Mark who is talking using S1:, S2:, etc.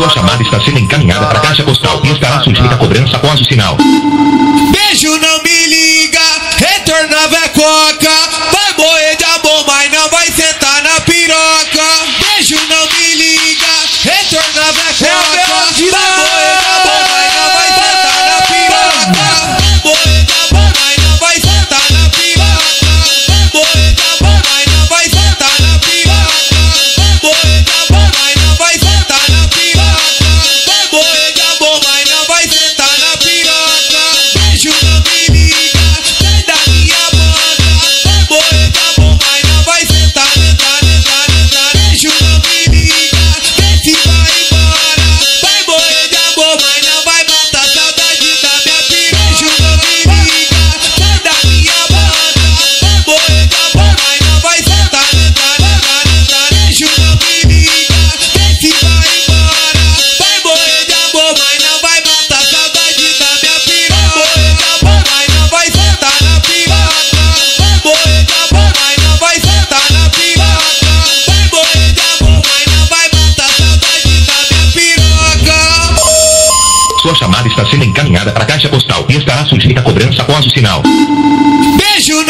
S1: Sua chamada está sendo encaminhada para a caixa postal e estará sujeita a cobrança após o sinal.
S2: Beijo não
S1: chamada está sendo encaminhada para a caixa postal e estará sujeita a cobrança após o sinal.
S2: Beijo